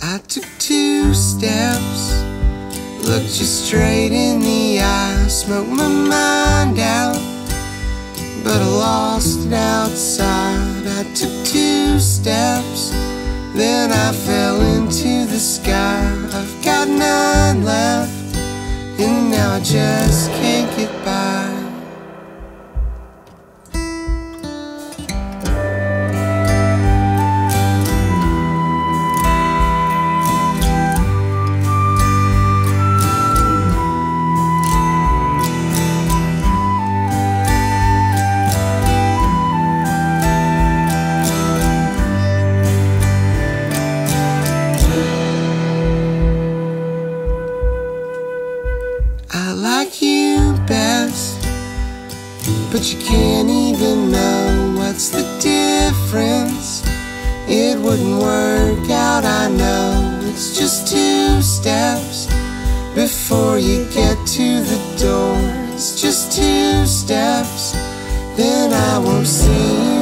I took two steps, looked you straight in the eye, smoked my mind out, but I lost it outside. I took two steps, then I fell into the sky. I've got nine left, and now I just can't get by. But you can't even know what's the difference. It wouldn't work out, I know. It's just two steps before you get to the door. It's just two steps, then I won't see